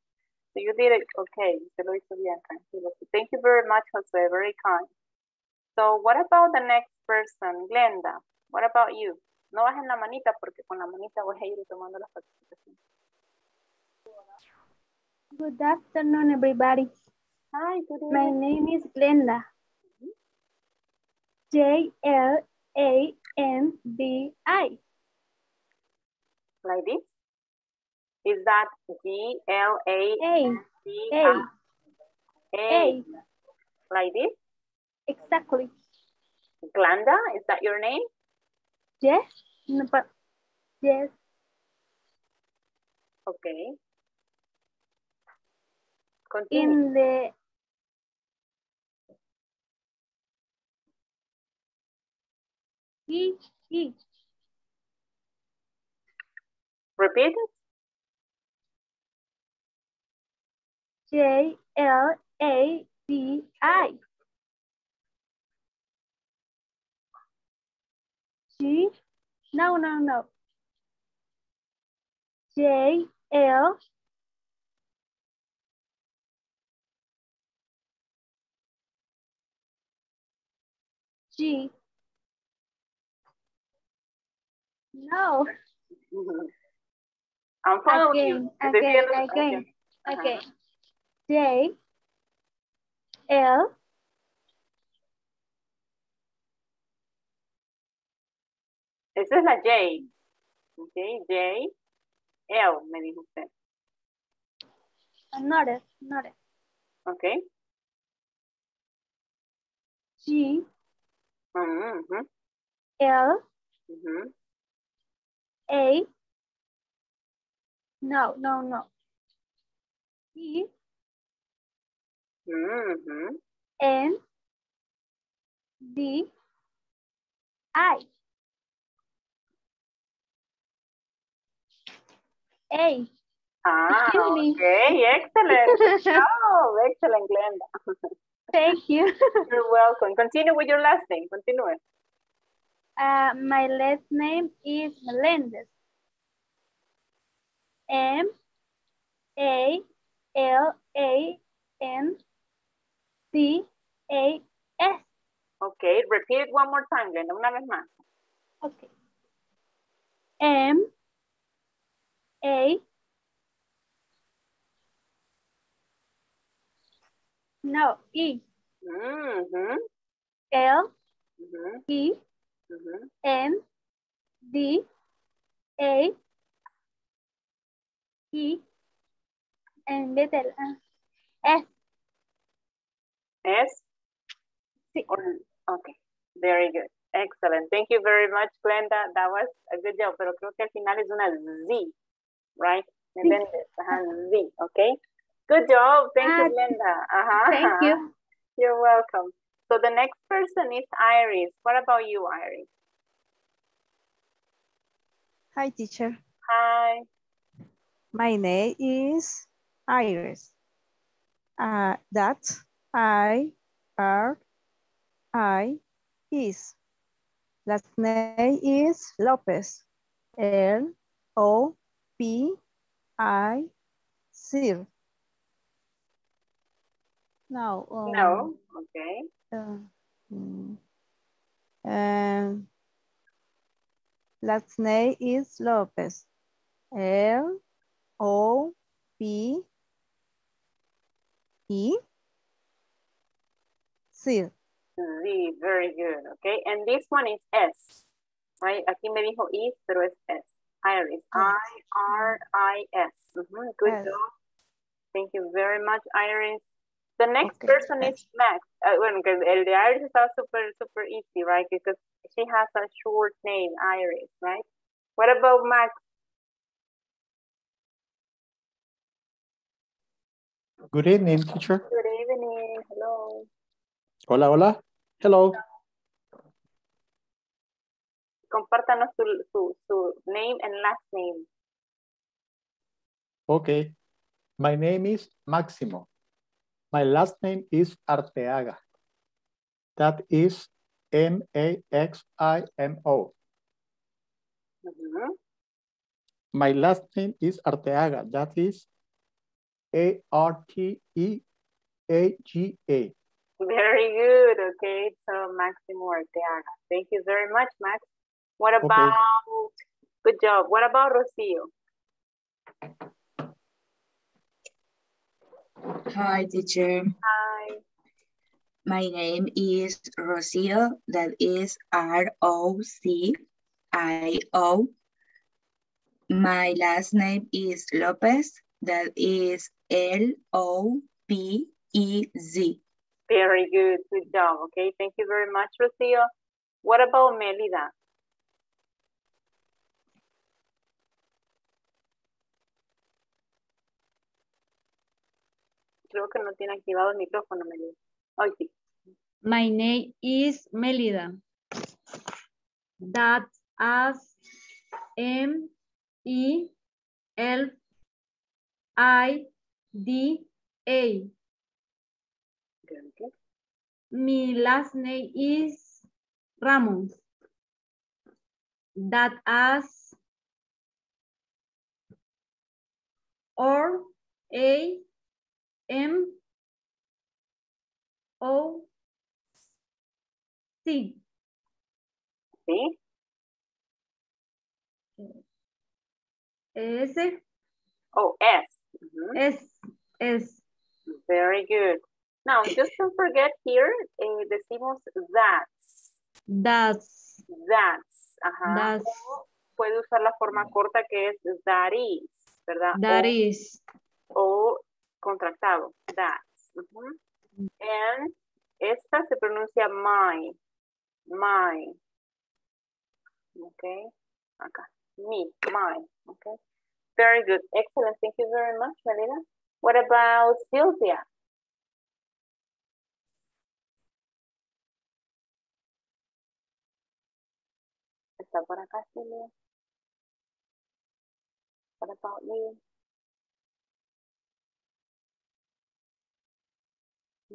So you did it, okay, usted lo hizo bien, tranquilo. So thank you very much, José, very kind. So what about the next person, Glenda? What about you? No bajen la manita porque con la manita voy a ir tomando las participaciones. Good afternoon, everybody. Hi, good evening. My name is Glenda. J L A N D I. Like this? Is that G L A A. C A. A? A. Like this? Exactly. Glenda, is that your name? Yes. No, but yes. Okay. Continue. In the E E Repeat it. J L A D I. G no no no. J L G no I'm following you. again Estoy again viendo- again okay. Ajá. again J L Esa es la J. Ok, J. L, me dijo usted. another another Ok. G Mhm, L mhm. A no no no E Mhm. N D I A Ah, okay, excellent. Job. Excellent, Glenda. Thank you. You're welcome. Continue with your last name. Continue. Uh, my last name is Melendez. M A L A N C A S. Okay, repeat it one more time, Glenda, una vez más. Okay. M A no E Mm -hmm. L mm -hmm. E mhm. M D A E and little S S? Sí. Okay, very good. Excellent. Thank you very much, Glenda. That was a good job, pero creo que al final es una Z, right? ¿Me Sí. entiendes? Ajá, Z, okay? Good job. Thank you, Ah, Glenda. Ajá. thank you. You're welcome. So the next person is Iris. What about you, Iris? Hi, teacher. Hi. My name is Iris. Uh, that's I R I is. Last name is Lopez. L O P I C. Now, um, No. Okay. Uh, mm, last name is Lopez. L O P E C. Z, very good. Okay. And this one is S, right? Aquí me dijo is, pero es S. Iris. I-R-I-S. Mhm, Good Yes. job. Thank you very much, Iris. The next Okay, person is. Max. Uh, bueno, que el de Iris estaba super, super easy, right? Because she has a short name, Iris, right? What about Max? Good evening, teacher. Good evening. Hello. Hola, hola. Hello. Compártanos su, su, su name and last name. Okay. My name is Máximo. My last name is Arteaga. That is M-A-X-I-M-O. Mhm. My last name is Arteaga. That is E A-R-T-E-A-G-A. Very good. Okay, so Maximo Arteaga. Thank you very much, Max. What Okay. about, good job. What about Rocio? Hi, teacher. Hi. My name is Rocio. That is R-O-C-I-O. My last name is Lopez. That is L-O-P-E-Z. Very good. Good job. Okay, thank you very much, Rocio. What about Melida? Creo que no tiene activado el micrófono, Melida. Hoy sí. My name is Melida. That's as M E L I D A. My last name is Ramos. That as R A M O C. ¿Sí? S Oh, S. Mhm. S S. Very good. Now, just don't forget here, eh, decimos that's. That's That's. Ajá. That's. O puede usar la forma corta que es that is, ¿verdad? that o, is o contractado. That's. Ujú. And esta se pronuncia my. My. Okay. Acá. Me. My. Okay. Very good. Excellent. Thank you very much, Melina. What about Sylvia? Está por acá, Silvia. What about you?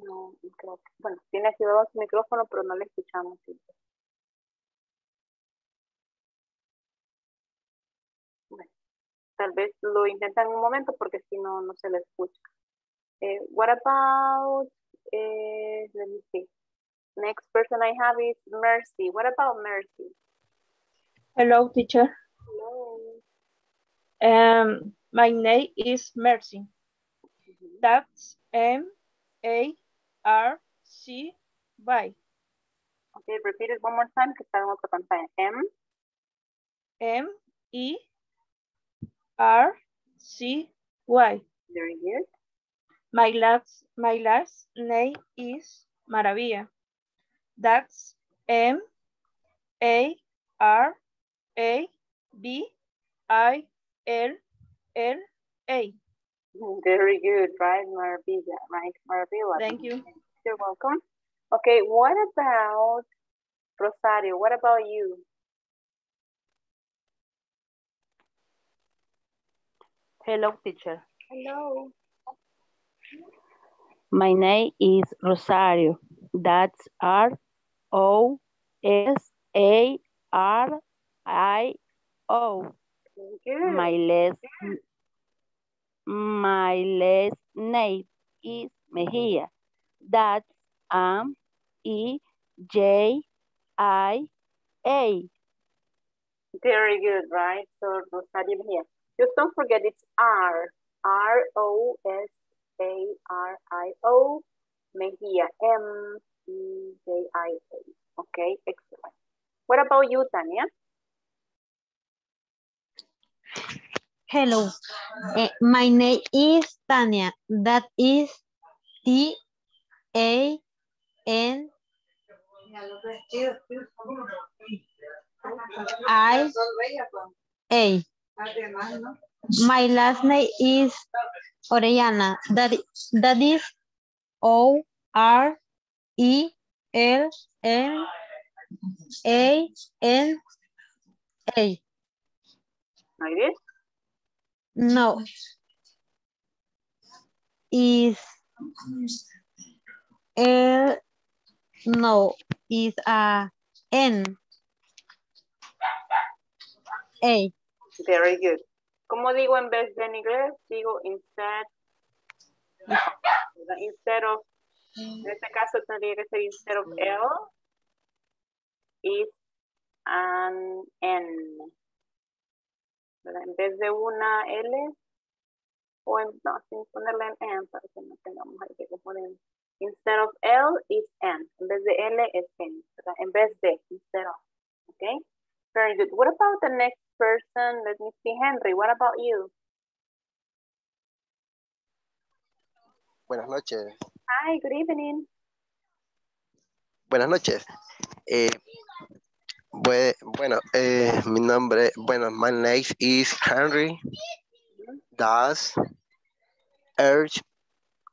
No, creo que, bueno, tiene activado su micrófono, pero no le escuchamos. Bueno, tal vez lo intentan un momento porque si no, no se le escucha. Eh, what about, eh, let me see. Next person I have is Mercy. What about Mercy? Hello, teacher. Um, my name is Mercy. That's M A R C Y. Okay, repeat it one more time que está en otra pantalla. M M E R C Y. Very good. My last my last name is Maravilla. That's M A R A B I L L A. Very good, right? Maravilla, right? Maravilla. Thank you. You're welcome. Okay, what about Rosario? What about you? Hello, teacher. Hello. My name is Rosario. That's R O S A R I O. Good. My last my last name is Mejia. That's M E J I A. Very good, right? So Rosario here. Just don't forget it's R. R O S A R I O. Mejia. M E J I A. Okay, excellent. What about you, Tania? Hello, Eh, my name is Tania. That is T A N I A. My last name is Orellana. That that is O R E L N A N A. Like this? No. Is L no is a N A. Very good. ¿Cómo digo en vez de en inglés? Digo instead. Instead of, en este caso tendría que ser instead of L, is an N. ¿verdad? En vez de una L, o en, no, sin ponerle en N, para que no tengamos ahí que poner. Instead of L is N. En vez de L es N. ¿verdad? En vez de, instead of. Okay? Very good. What about the next person? Let me see, Henry. What about you? Buenas noches. Hi, good evening. Buenas noches. Eh, bueno, eh, mi nombre, bueno, my name is Henry. Das H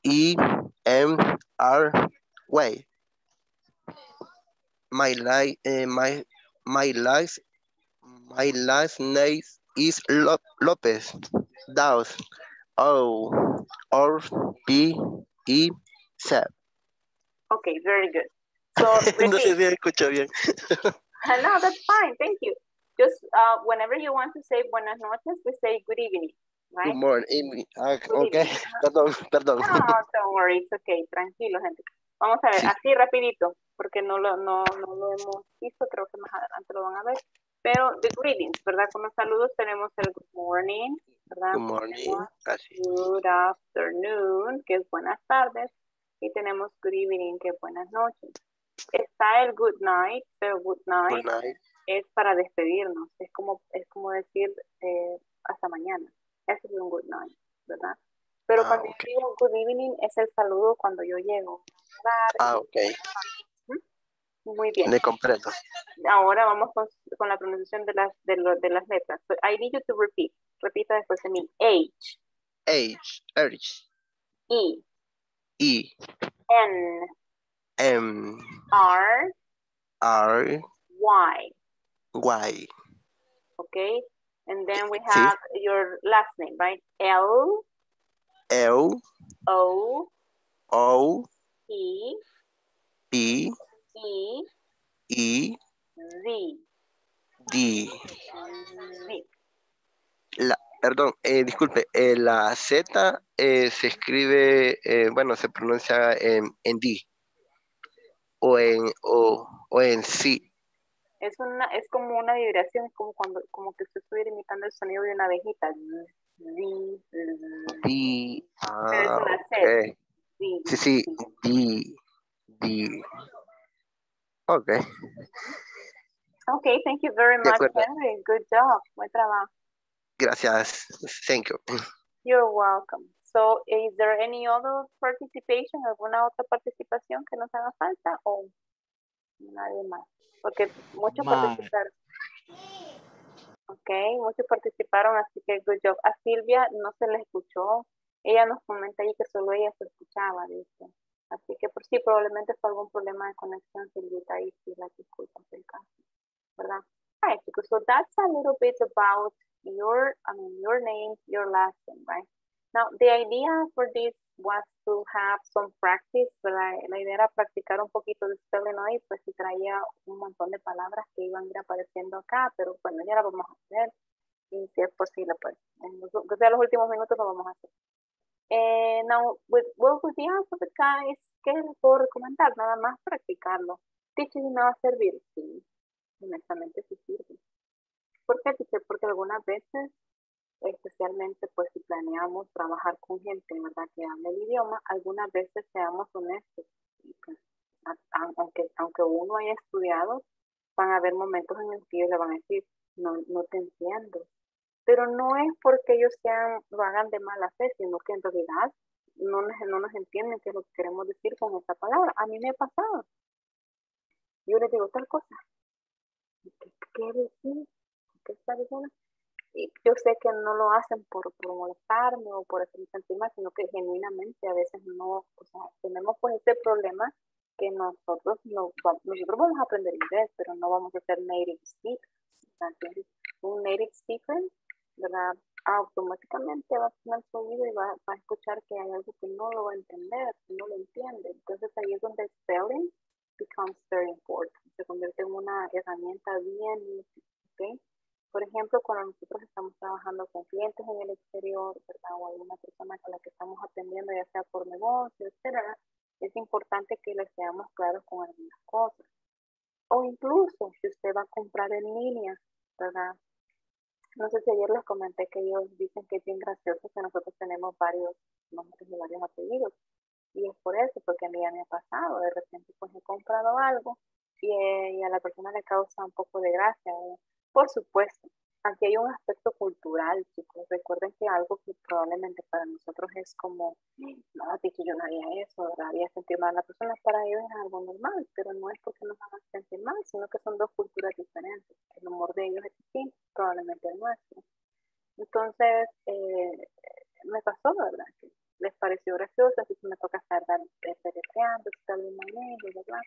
E M R way. My life, eh, my my life, my last name is Lo- Lopez. Das O R P E Z. Okay, very good. So no sé si escucho bien. no, that's fine. Thank you. Just uh, whenever you want to say buenas noches, we say good evening, right? Good morning. evening. Ah, Good ok, perdón, perdón. No, don't worry, it's okay. Tranquilo, gente. Vamos a ver, así rapidito, porque no lo, no, no lo hemos visto, creo que más adelante lo van a ver. Pero the greetings, ¿verdad? Con los saludos tenemos el good morning, ¿verdad? Good morning. Así. good afternoon, que es buenas tardes, y tenemos good evening, que es buenas noches. Está el good night, pero good night, Good night. es para despedirnos, es como, es como decir eh, hasta mañana. Eso es un good night, ¿verdad? Pero Ah, cuando yo digo good evening es el saludo cuando yo llego. Ah, ok. Muy bien. Comprendo. Ahora vamos con, con la pronunciación de las, de, lo- de las letras. So, I need you to repeat. Repita después de mí. H, H, H, E, E, N, M, R, R, Y. Y. Okay? And then we Sí. have your last name, right? L, L, O, O, P, P, E, E, Z. D. Z. La, perdón, eh, disculpe, eh, la Z eh, se escribe, eh, bueno, se pronuncia en, en D. O en, o, o en C. Es una, es como una vibración, como cuando, como que usted estuviera imitando el sonido de una abejita. Di, Di. Pero es Ah, una C. ok. Di, Sí, sí. Di. Di. Ok. Okay, thank you very much. Henry. Good job. Buen trabajo. Gracias. Thank you. You're welcome. So, is there any other participation, alguna otra participación que nos haga falta o nadie más? Porque muchos Ma- participaron. Ok, muchos participaron, así que good job. A Silvia no se le escuchó. Ella nos comenta ahí que solo ella se escuchaba, dice. Así que por sí, probablemente fue algún problema de conexión, Silvita, y sí, las disculpas del caso. ¿Verdad? Alright, chicos, so that's a little bit about your, I mean, your name, your last name, right? Now, the idea for this was to have some practice, ¿verdad? La idea era practicar un poquito de spelling hoy, pues y traía un montón de palabras que iban a ir apareciendo acá, pero bueno, ya la vamos a hacer. Y si es posible, pues, en los, que sea los últimos minutos lo vamos a hacer. Eh, now, with, well, with the alphabet, guys, ¿qué les puedo recomendar? Nada más practicarlo. Teaching me va a servir, sí, honestamente sí sirve. ¿Por qué? Porque algunas veces especialmente pues si planeamos trabajar con gente, ¿verdad? Que habla el idioma, algunas veces seamos honestos. pues, aunque, aunque uno haya estudiado, van a haber momentos en los que ellos le van a decir, no, no te entiendo. Pero no es porque ellos sean, lo hagan de mala fe, sino que en realidad no nos, no nos entienden qué es lo que queremos decir con esa palabra. A mí me ha pasado. Yo les digo tal cosa. ¿Qué quiere decir? ¿Qué está diciendo? Y yo sé que no lo hacen por, por molestarme o por hacerme sentir mal, sino que genuinamente a veces no, o sea, tenemos pues ese problema que nosotros no, nosotros vamos a aprender inglés, pero no vamos a ser native speakers. Que un native speaker, ¿verdad? Automáticamente va a tener su oído y va, va a escuchar que hay algo que no lo va a entender, que no lo entiende. Entonces ahí es donde el spelling becomes very important. Se convierte en una herramienta bien útil, ¿ok? Por ejemplo, cuando nosotros estamos trabajando con clientes en el exterior, ¿verdad? O alguna persona con la que estamos atendiendo, ya sea por negocio, etcétera, es importante que les seamos claros con algunas cosas. O incluso si usted va a comprar en línea, ¿verdad? No sé si ayer les comenté que ellos dicen que es bien gracioso que nosotros tenemos varios nombres y varios apellidos. Y es por eso, porque a mí ya me ha pasado. De repente, pues he comprado algo y, eh, a la persona le causa un poco de gracia. Por supuesto, aquí hay un aspecto cultural, chicos. Recuerden que algo que probablemente para nosotros es como, no, dicho yo no haría eso, ¿verdad? haría sentir mal a la persona, para ellos es algo normal, pero no es porque nos hagan sentir mal, sino que son dos culturas diferentes. El humor de ellos es distinto, probablemente el nuestro. Entonces, eh, me pasó, ¿verdad? Que les pareció gracioso, así que me toca estar deletreando, tal manera, ¿verdad?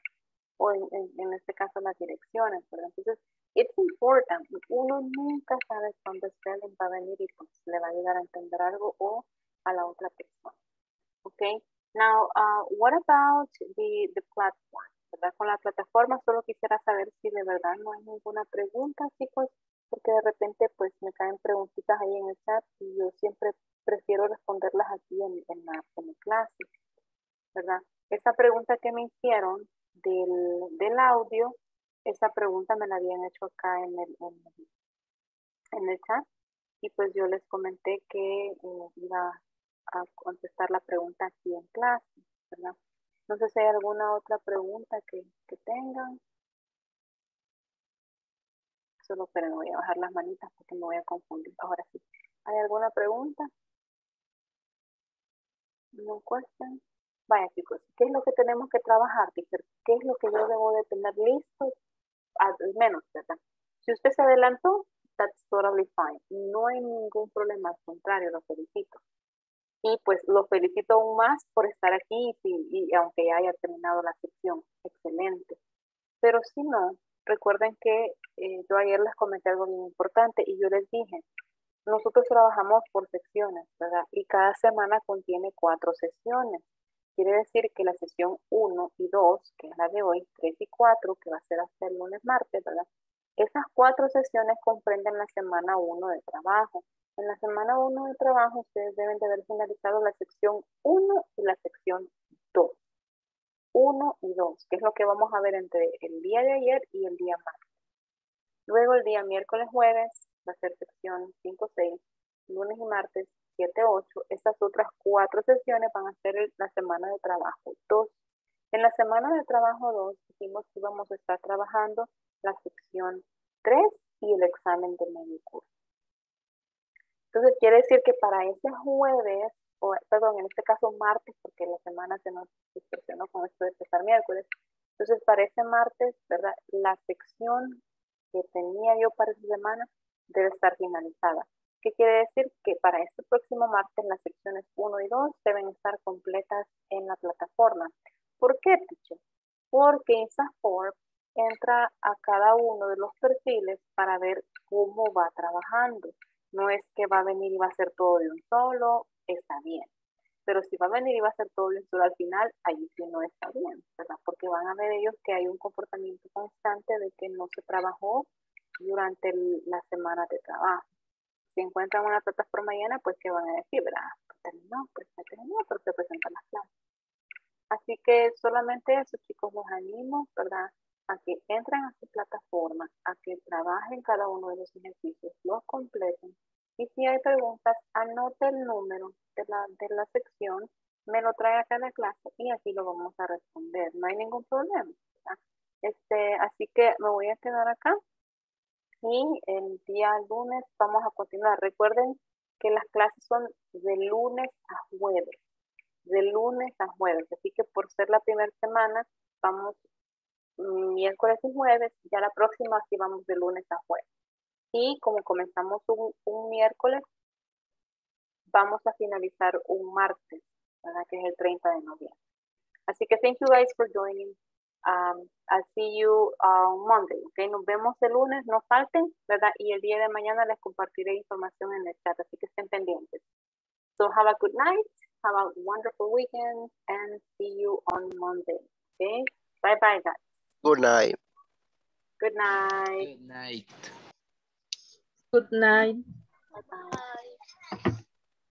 O en, en, este caso las direcciones, ¿verdad? Entonces, it's important. Uno nunca sabe cuándo spelling va a venir y pues le va a ayudar a entender algo o a la otra persona. Okay. Now, uh, what about the, the platform? ¿Verdad? Con la plataforma solo quisiera saber si de verdad no hay ninguna pregunta, chicos, porque de repente pues me caen preguntitas ahí en el chat y yo siempre prefiero responderlas aquí en, en, la, en la clase, ¿verdad? Esa pregunta que me hicieron del, del audio, esa pregunta me la habían hecho acá en el, en, el- chat y pues yo les comenté que eh, iba a contestar la pregunta aquí en clase, ¿verdad? No sé si hay alguna otra pregunta que, que tengan. Solo pero voy a bajar las manitas porque me voy a confundir. Ahora sí. ¿Hay alguna pregunta? No question. Vaya chicos, ¿qué es lo que tenemos que trabajar? ¿Qué es lo que yo debo de tener listo? Al menos, ¿verdad? Si usted se adelantó, that's totally fine. No hay ningún problema, al contrario, lo felicito. Y pues lo felicito aún más por estar aquí y aunque ya haya terminado la sección, excelente. Pero si no, recuerden que eh, yo ayer les comenté algo bien importante y yo les dije, nosotros trabajamos por secciones, ¿verdad? Y cada semana contiene cuatro sesiones. Quiere decir que la sesión 1 y 2, que es la de hoy, 3 y 4, que va a ser hasta el lunes martes, ¿verdad? Esas cuatro sesiones comprenden la semana 1 de trabajo. En la semana 1 de trabajo ustedes deben de haber finalizado la sección 1 y la sección 2. 1 y 2, que es lo que vamos a ver entre el día de ayer y el día martes. Luego el día miércoles, jueves, va a ser sección 5, 6, lunes y martes 7, 8. Estas otras cuatro sesiones van a ser la semana de trabajo 2. En la semana de trabajo 2 dijimos que íbamos a estar trabajando la sección 3 y el examen de medio. Entonces quiere decir que para ese jueves, o perdón, en este caso martes, porque la semana se nos distorsionó con esto de empezar miércoles. Entonces para ese martes, ¿verdad? La sección que tenía yo para esa semana debe estar finalizada. ¿Qué quiere decir? Que para este próximo martes las secciones 1 y 2 deben estar completas en la plataforma. ¿Por qué, teacher? Porque InstaForm entra a cada uno de los perfiles para ver cómo va trabajando. No es que va a venir y va a hacer todo de un solo, está bien. Pero si va a venir y va a hacer todo de un solo al final, ahí sí no está bien, ¿verdad? Porque van a ver ellos que hay un comportamiento constante de que no se trabajó durante la semana de trabajo. Si encuentran una plataforma llena, pues que van a decir, ¿verdad? Pues terminó, pues ya terminó, pero se presentan las clases. Así que solamente eso, chicos, los animo, ¿verdad? A que entren a su plataforma, a que trabajen cada uno de los ejercicios, los completen. Y si hay preguntas, anote el número de la, de la sección, me lo trae acá a la clase y así lo vamos a responder. No hay ningún problema. ¿verdad? Este, así que me voy a quedar acá y el día lunes vamos a continuar. Recuerden que las clases son de lunes a jueves, de lunes a jueves, así que por ser la primera semana vamos miércoles y jueves, ya la próxima sí vamos de lunes a jueves. Y como comenzamos un, un miércoles, vamos a finalizar un martes, ¿verdad? que es el 30 de noviembre. Así que thank you guys for joining. Um, I'll see you on Monday, ¿ok? Nos vemos el lunes, no falten, ¿verdad? Y el día de mañana les compartiré información en el chat, así que estén pendientes. So have a good night, have a wonderful weekend, and see you on Monday, okay? Bye bye, guys. Good night. Good night. Good night. Good night. Bye bye.